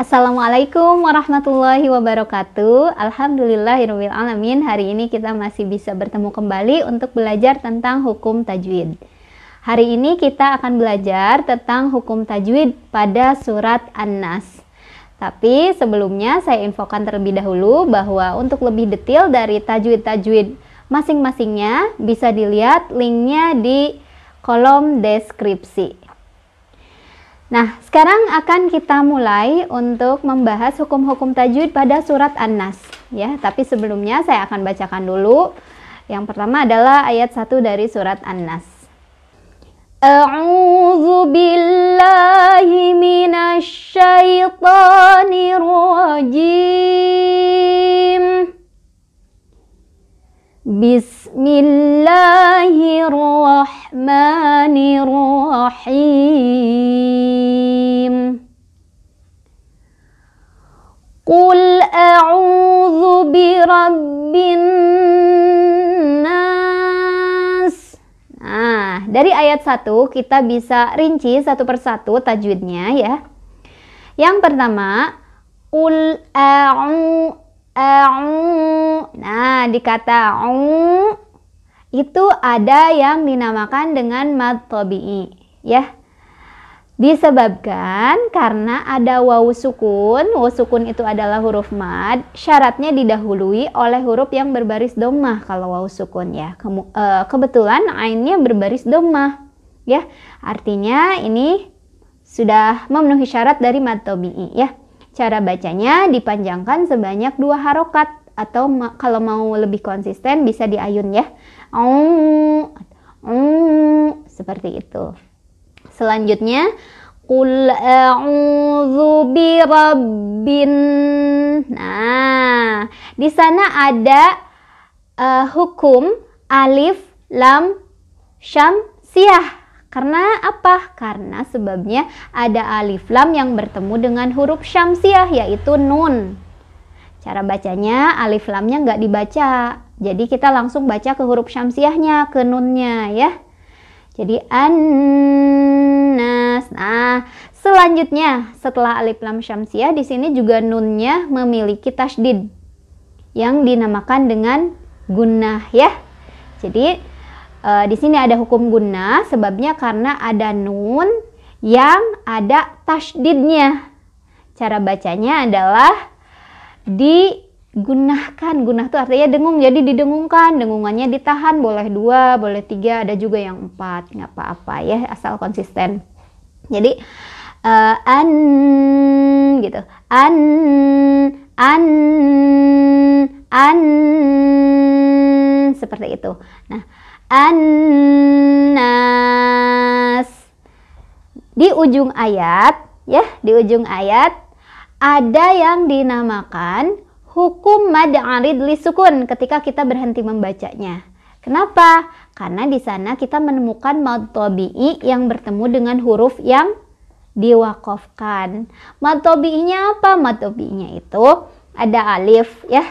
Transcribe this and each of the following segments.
Assalamualaikum warahmatullahi wabarakatuh. Alhamdulillahirrahmanirrahim. Hari ini kita masih bisa bertemu kembali untuk belajar tentang hukum tajwid. Hari ini kita akan belajar tentang hukum tajwid pada surat An-Nas. Tapi sebelumnya saya infokan terlebih dahulu bahwa untuk lebih detail dari tajwid-tajwid masing-masingnya bisa dilihat linknya di kolom deskripsi Nah, sekarang akan kita mulai untuk membahas hukum-hukum tajwid pada surat An-Nas ya. Tapi sebelumnya saya akan bacakan dulu. Yang pertama adalah ayat 1 dari surat An-Nas. A'udzu billahi minasyaitonir rajim. Bismillahirrahmanirrahim. Qul a'udzu birabbin nas. Nah, dari ayat 1 kita bisa rinci satu persatu tajwidnya ya. Yang pertama, qul a'udzu Nah, di kata au itu ada yang dinamakan dengan mad tabi'i, ya. Disebabkan karena ada waw sukun, waw sukun itu adalah huruf mad, syaratnya didahului oleh huruf yang berbaris domah kalau waw sukun ya. E, kebetulan ainnya berbaris domah, ya. Artinya ini sudah memenuhi syarat dari mad tabi'i, ya. Cara bacanya dipanjangkan sebanyak dua harokat atau ma kalau mau lebih konsisten bisa diayun ya. Seperti itu. Selanjutnya Qul a'udzu birabbin. Nah, di sana ada uh, hukum alif lam syam siah karena apa? Karena sebabnya ada alif lam yang bertemu dengan huruf syamsiah yaitu nun. Cara bacanya alif lamnya nggak dibaca. Jadi kita langsung baca ke huruf syamsiahnya, ke nunnya ya. Jadi annas. Nah, selanjutnya setelah alif lam syamsiah di sini juga nunnya memiliki tasdid yang dinamakan dengan gunnah ya. Jadi e, di sini ada hukum guna sebabnya karena ada nun yang ada tasdidnya. Cara bacanya adalah digunakan. Gunah itu artinya dengung, jadi didengungkan. Dengungannya ditahan, boleh dua, boleh tiga, ada juga yang empat. Nggak apa-apa ya, asal konsisten. Jadi uh, an gitu, an an an seperti itu. Nah, An-nas. Di ujung ayat, ya, di ujung ayat ada yang dinamakan hukum mad arid li sukun ketika kita berhenti membacanya. Kenapa? Karena di sana kita menemukan mad tabi'i yang bertemu dengan huruf yang diwakafkan. Mad tabi'inya apa? Mad tabi'inya itu ada alif ya.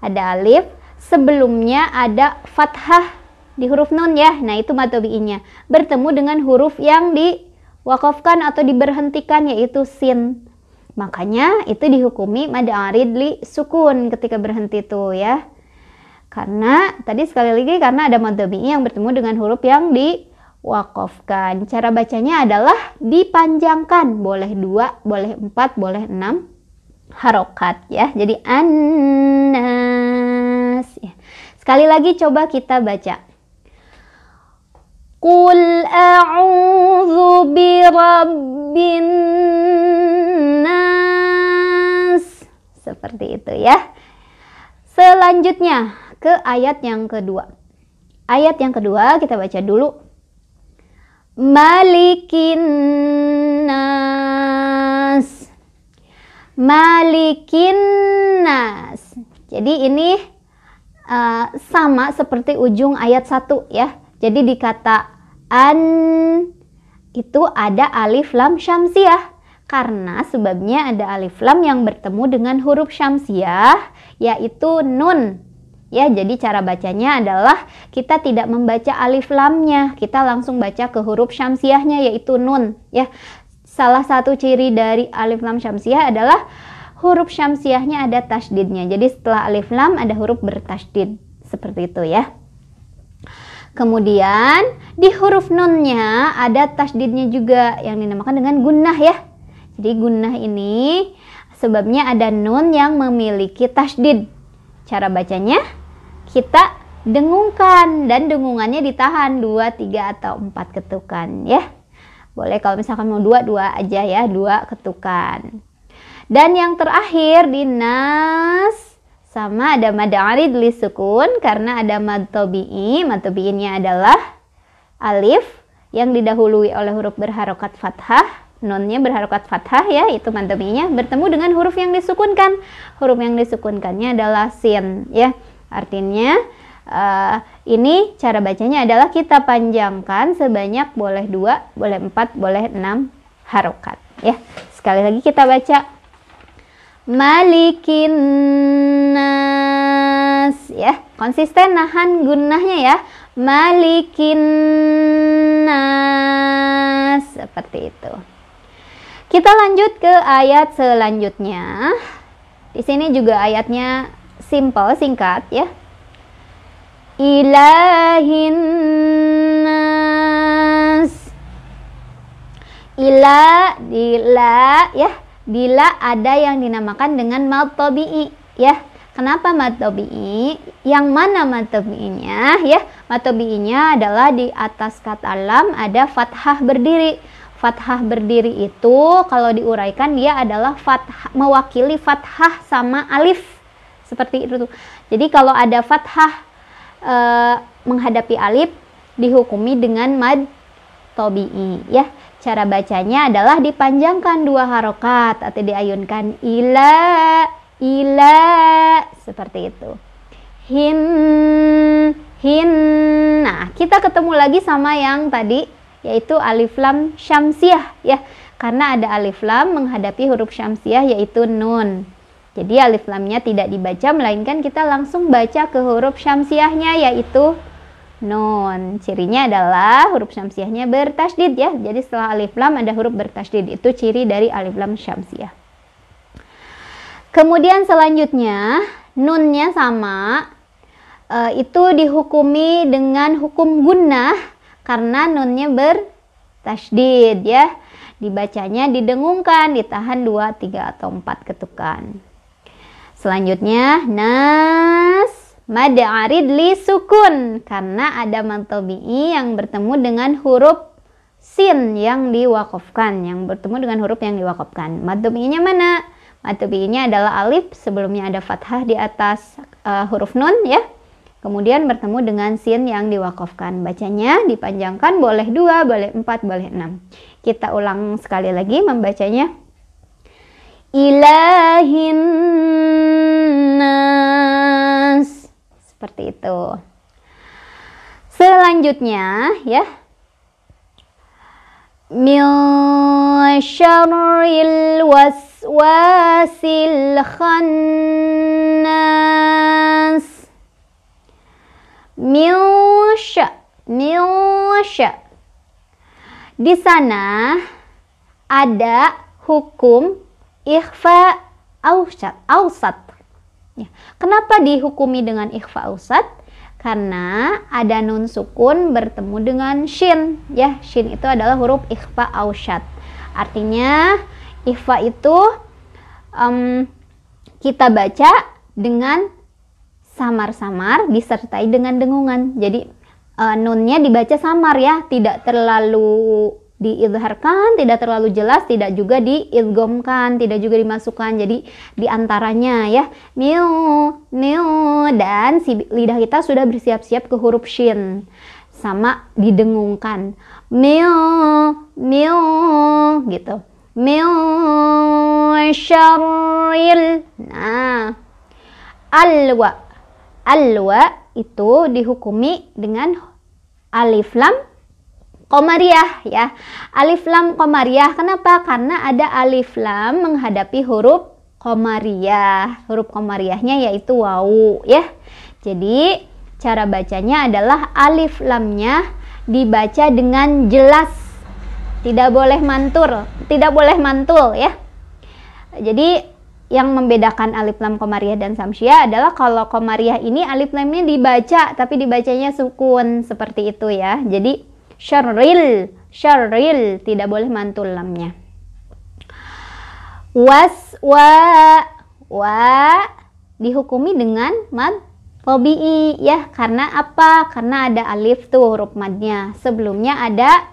Ada alif, sebelumnya ada fathah di huruf nun ya. Nah, itu matobi'inya. Bertemu dengan huruf yang diwakafkan atau diberhentikan yaitu sin. Makanya itu dihukumi mad arid li sukun ketika berhenti itu ya. Karena tadi sekali lagi karena ada matobi'i yang bertemu dengan huruf yang diwakafkan. Cara bacanya adalah dipanjangkan. Boleh dua, boleh empat, boleh enam harokat ya. Jadi anas ya. Sekali lagi coba kita baca. Qul a'udzu birabbin nas. Seperti itu ya. Selanjutnya ke ayat yang kedua. Ayat yang kedua kita baca dulu. Malikin nas. Malikin nas. Jadi ini uh, sama seperti ujung ayat satu ya. Jadi di kata an itu ada alif lam syamsiah karena sebabnya ada alif lam yang bertemu dengan huruf syamsiah yaitu nun ya jadi cara bacanya adalah kita tidak membaca alif lamnya kita langsung baca ke huruf syamsiahnya yaitu nun ya salah satu ciri dari alif lam syamsiah adalah huruf syamsiahnya ada tasdidnya. Jadi setelah alif lam ada huruf bertasdid. Seperti itu ya. Kemudian di huruf nunnya ada tasdidnya juga yang dinamakan dengan gunnah ya. Jadi gunnah ini sebabnya ada nun yang memiliki tasdid. Cara bacanya kita dengungkan dan dengungannya ditahan 2, 3 atau 4 ketukan ya. Boleh kalau misalkan mau dua, dua aja ya, dua ketukan. Dan yang terakhir di nas sama ada mad arid li sukun karena ada mad tabi'i. Mad tabi'inya adalah alif yang didahului oleh huruf berharokat fathah. Nunnya berharokat fathah ya, itu mad tabi'inya bertemu dengan huruf yang disukunkan. Huruf yang disukunkannya adalah sin ya. Artinya uh, ini cara bacanya adalah kita panjangkan sebanyak boleh dua, boleh empat, boleh enam harokat. Ya, sekali lagi kita baca Malikin nas ya. Konsisten nahan gunahnya ya. Malikin nas seperti itu. Kita lanjut ke ayat selanjutnya. Di sini juga ayatnya simple singkat ya. Ilahin nas. Ila dila ya bila ada yang dinamakan dengan mad tabi'i ya. Kenapa mad tabi'i yang mana mad tabi'inya ya? Mad tabi'inya adalah di atas kata lam ada fathah berdiri. Fathah berdiri itu kalau diuraikan dia adalah fathah mewakili fathah sama alif. Seperti itu jadi kalau ada fathah uh, menghadapi alif dihukumi dengan mad tobi'i ya cara bacanya adalah dipanjangkan dua harokat. Atau diayunkan ila ila seperti itu. Hin hin. Nah kita ketemu lagi sama yang tadi yaitu alif lam syamsiah ya. Karena ada alif lam menghadapi huruf syamsiah yaitu nun. Jadi alif lamnya tidak dibaca melainkan kita langsung baca ke huruf syamsiahnya yaitu nun. Cirinya adalah huruf syamsiahnya bertasdid ya. Jadi setelah alif lam ada huruf bertasdid. Itu ciri dari alif lam syamsiah. Kemudian selanjutnya nunnya sama e, itu dihukumi dengan hukum gunnah karena nunnya bertasdid ya. Dibacanya didengungkan, ditahan 2, 3 atau 4 ketukan. Selanjutnya nas mad arid li sukun karena ada mantobi'i yang bertemu dengan huruf sin yang diwakafkan yang bertemu dengan huruf yang diwakafkan. Mad mana? Mad adalah alif sebelumnya ada fathah di atas uh, huruf nun ya. Kemudian bertemu dengan sin yang diwakafkan. Bacanya dipanjangkan boleh dua, boleh empat, boleh enam. Kita ulang sekali lagi membacanya ilahin seperti itu selanjutnya ya. Syarril waswasil khannas. Min sya di sana ada hukum ikhfa ausat ausat ya. kenapa dihukumi dengan ikhfa ausat karena ada nun sukun bertemu dengan shin. Ya shin itu adalah huruf ikhfa ausat artinya ikhfa itu um, kita baca dengan samar-samar disertai dengan dengungan. Jadi uh, nunnya dibaca samar ya tidak terlalu diidharkan, tidak terlalu jelas, tidak juga diidgomkan, tidak juga dimasukkan. Jadi di antaranya ya, miu, miu, dan si lidah kita sudah bersiap-siap ke huruf shin. Sama didengungkan. Miu, miu, gitu. Miu syaril. Nah, alwa. Alwa itu dihukumi dengan alif lam Komariah ya. Alif lam komariah. Kenapa? Karena ada alif lam menghadapi huruf komariah. Huruf komariahnya yaitu wawu ya. Jadi cara bacanya adalah alif lamnya dibaca dengan jelas tidak boleh mantul tidak boleh mantul ya jadi yang membedakan alif lam komariah dan samsiah adalah kalau komariah ini alif lamnya dibaca tapi dibacanya sukun seperti itu ya jadi syarril syarril tidak boleh mantul lamnya. Was wa wa dihukumi dengan mad tabi'i ya karena apa? Karena ada alif tuh huruf madnya. Sebelumnya ada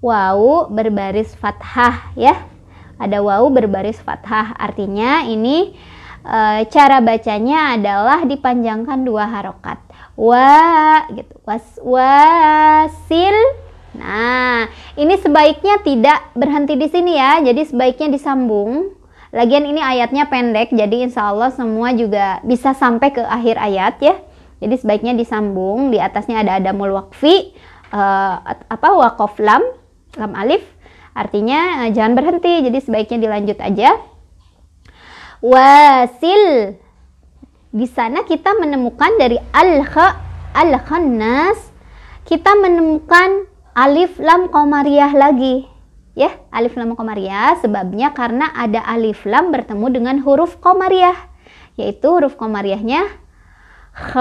wawu berbaris fathah ya. Ada wawu berbaris fathah. Artinya ini e, cara bacanya adalah dipanjangkan dua harokat wa gitu. Was wasil. Nah ini sebaiknya tidak berhenti di sini ya. Jadi sebaiknya disambung. Lagian ini ayatnya pendek, jadi insya Allah semua juga bisa sampai ke akhir ayat ya. Jadi sebaiknya disambung, di atasnya ada adamul wakfi, uh, apa wakof lam, lam alif, artinya uh, jangan berhenti, jadi sebaiknya dilanjut aja. Wasil, di sana kita menemukan dari al-kha, al-khannas, kita menemukan alif lam komariah lagi. Ya alif lam komariah sebabnya karena ada alif lam bertemu dengan huruf komariah yaitu huruf komariahnya kh.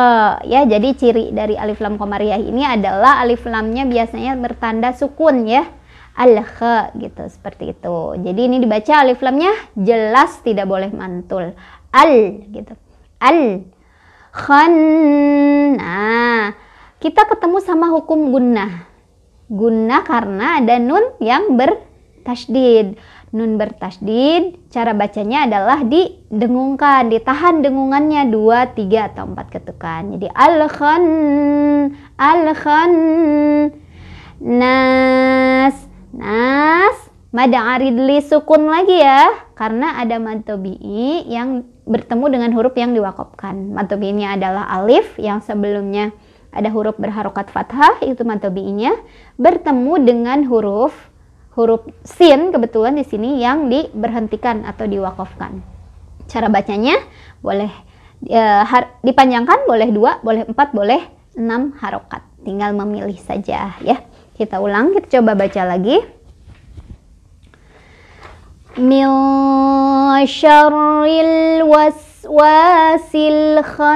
Ya jadi ciri dari alif lam komariah ini adalah alif lamnya biasanya bertanda sukun ya. Al kh gitu seperti itu. Jadi ini dibaca alif lamnya jelas tidak boleh mantul. Al gitu al khan nah kita ketemu sama hukum gunnah guna karena ada nun yang bertasdid. Nun bertasdid, cara bacanya adalah didengungkan, ditahan dengungannya dua, tiga atau empat ketukan. Jadi al-khan, al-khan, nas, nas, mada aridli sukun lagi ya, karena ada mad yang bertemu dengan huruf yang diwakopkan. Ini adalah alif yang sebelumnya ada huruf berharokat fathah itu matobi'inya bertemu dengan huruf huruf sin kebetulan di sini yang diberhentikan atau diwakafkan. Cara bacanya boleh e, har, dipanjangkan boleh dua, boleh empat, boleh enam harokat. Tinggal memilih saja ya. Kita ulang, kita coba baca lagi. Syarril waswasil khannas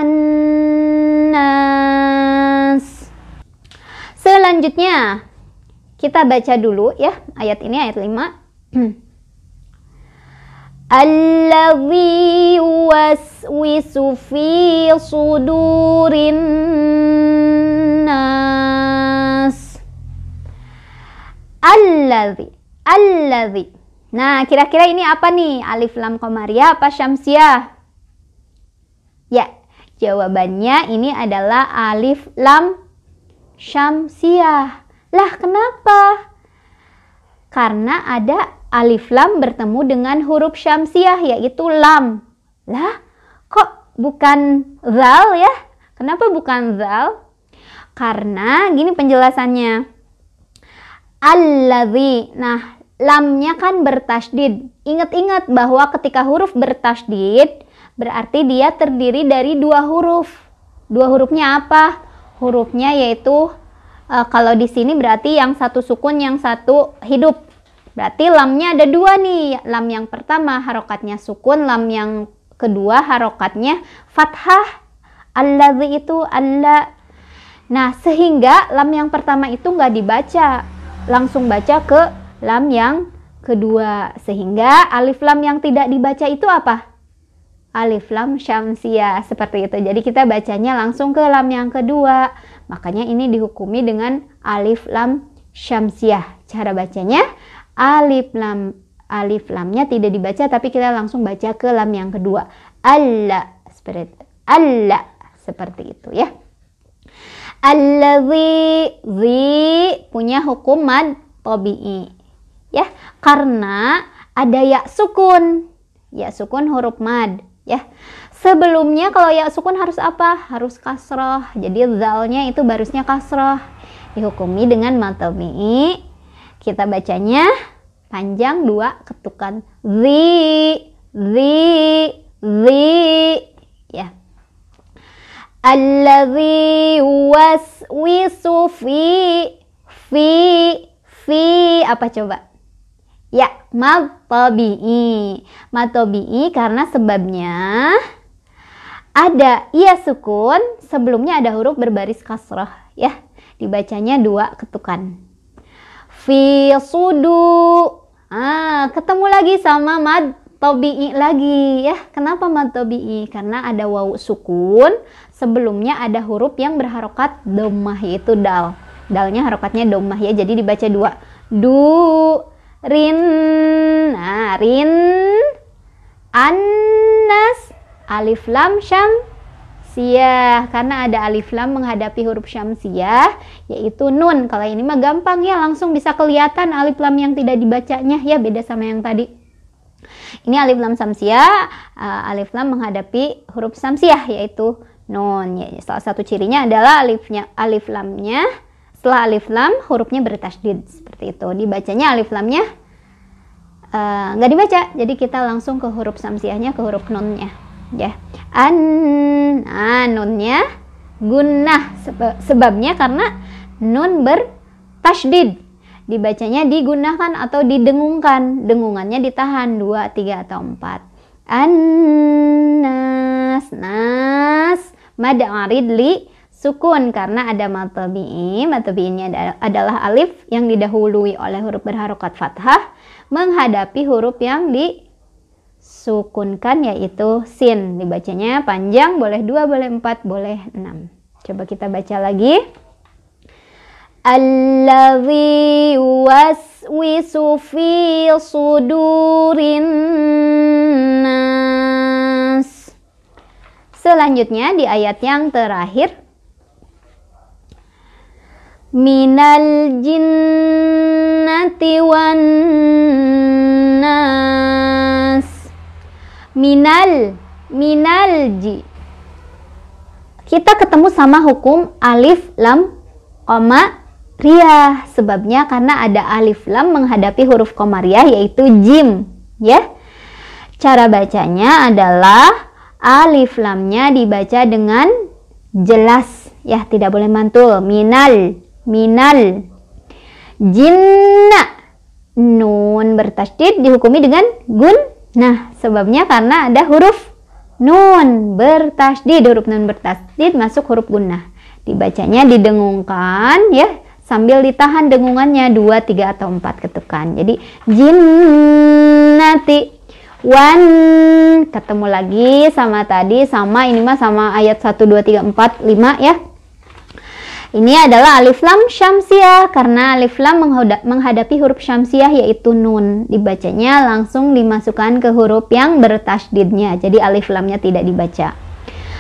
Selanjutnya, kita baca dulu ya ayat ini ayat 5. Alladhi waswisu fi sudurin nas. Alladhi. Alladhi. Nah, kira-kira ini apa nih? Alif lam komariah apa syamsiah? Ya, jawabannya ini adalah alif lam syamsiah. Lah kenapa? Karena ada alif lam bertemu dengan huruf syamsiah yaitu lam. Lah kok bukan zal ya? Kenapa bukan zal? Karena gini penjelasannya. Alladzi. Nah, lamnya kan bertasdid. Ingat-ingat bahwa ketika huruf bertasdid berarti dia terdiri dari dua huruf. Dua hurufnya apa? hurufnya yaitu uh, kalau di sini berarti yang satu sukun yang satu hidup berarti lamnya ada dua nih lam yang pertama harokatnya sukun lam yang kedua harokatnya fathah alladzi itu alla nah sehingga lam yang pertama itu nggak dibaca langsung baca ke lam yang kedua sehingga alif lam yang tidak dibaca itu apa alif lam syamsia seperti itu. Jadi kita bacanya langsung ke lam yang kedua. Makanya ini dihukumi dengan alif lam syamsiah. Cara bacanya alif lam alif lamnya tidak dibaca tapi kita langsung baca ke lam yang kedua. Allah seperti itu. Allah seperti itu ya. Allazi zi punya hukum mad tabi'i. Ya, karena ada ya sukun. Ya sukun huruf mad ya. Sebelumnya kalau ya sukun harus apa? Harus kasroh. Jadi zalnya itu barusnya kasroh. Dihukumi dengan matomi. Kita bacanya panjang dua ketukan zi zi zi ya. Alladzi waswisu fi fi fi apa coba? Ya. Mad tabi'i karena sebabnya ada ia sukun, sebelumnya ada huruf berbaris kasrah ya. Dibacanya dua ketukan. Fi sudu. Ah, ketemu lagi sama mad tabi'i lagi ya. Kenapa mad tabi'i? Karena ada wawu sukun, sebelumnya ada huruf yang berharokat domah yaitu dal. Dalnya harokatnya domah ya, jadi dibaca dua. Du rin nah rin. Anas alif lam syam siyah. Karena ada alif lam menghadapi huruf syamsiah yaitu nun. Kalau ini mah gampang ya langsung bisa kelihatan alif lam yang tidak dibacanya. Ya beda sama yang tadi. Ini alif lam samsiah uh, alif lam menghadapi huruf samsiah yaitu nun. Ya salah satu cirinya adalah alifnya alif lamnya setelah alif lam hurufnya bertasdid seperti itu. Dibacanya alif lamnya eh, nggak uh, dibaca. Jadi kita langsung ke huruf samsiahnya ke huruf nunnya. Ya. An nah, nunnya gunnah. Sebabnya karena nun bertasdid dibacanya digunakan atau didengungkan. Dengungannya ditahan. Dua tiga atau empat. An nas nas. Mad arid li sukun karena ada matabi'i. Matabi'inya adalah alif yang didahului oleh huruf berharokat fathah menghadapi huruf yang disukunkan yaitu sin. Dibacanya panjang, boleh dua, boleh empat, boleh enam. Coba kita baca lagi. Alladhi waswisu fi sudurin nas. Selanjutnya di ayat yang terakhir minal jinnati wan nas. Minal minal ji. Kita ketemu sama hukum alif lam koma riyah. Sebabnya karena ada alif lam menghadapi huruf komariah yaitu jim ya. Cara bacanya adalah alif lamnya dibaca dengan jelas. Ya tidak boleh mantul. Minal minal jinna. Nun bertasdid dihukumi dengan gun. Nah sebabnya karena ada huruf nun bertasdid huruf nun bertasdid masuk huruf gunnah dibacanya didengungkan ya sambil ditahan dengungannya dua tiga atau empat ketukan. Jadi jinnati. Wan. Ketemu lagi sama tadi sama ini mah sama ayat 1 2 3 4 5 ya ini adalah alif lam syamsiah karena alif lam menghadapi huruf syamsiah yaitu nun. Dibacanya langsung dimasukkan ke huruf yang bertasdidnya. Jadi alif lamnya tidak dibaca.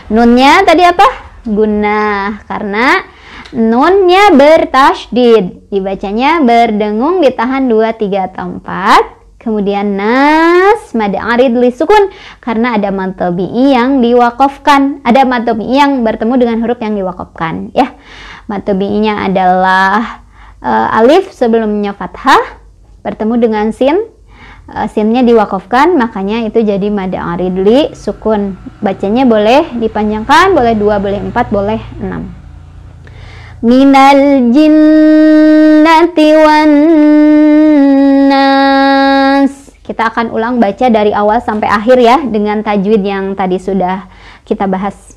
Nunnya tadi apa? Guna karena nunnya bertasdid. Dibacanya berdengung ditahan 2 3 atau 4. Kemudian nas mad arid li sukun karena ada mad yang diwakafkan. Ada mad yang bertemu dengan huruf yang diwakafkan ya matobi'inya adalah uh, alif sebelumnya fathah bertemu dengan sin. Uh, sinnya diwakafkan makanya itu jadi mada aridli sukun. Bacanya boleh dipanjangkan boleh dua boleh empat boleh enam. Minal jinnati wan nas. Kita akan ulang baca dari awal sampai akhir ya dengan tajwid yang tadi sudah kita bahas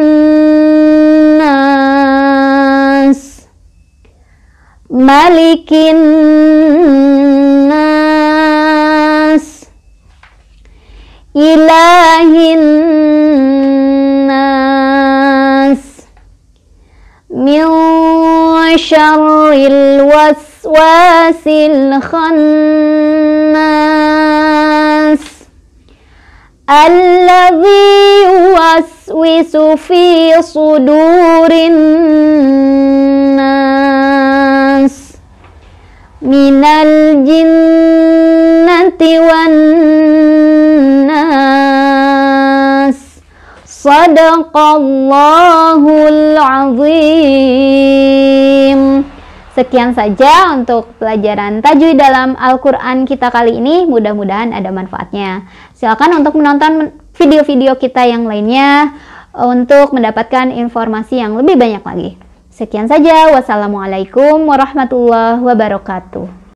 malikin nas ilahin nas min syarril waswasil khannas alladhi yuwaswisu fi sudurin minal jinnati wan nas sadaqallahul azim Sekian saja untuk pelajaran tajwid dalam Al-Quran kita kali ini. Mudah-mudahan ada manfaatnya. Silakan untuk menonton video-video kita yang lainnya untuk mendapatkan informasi yang lebih banyak lagi. Sekian saja. Wassalamualaikum warahmatullahi wabarakatuh.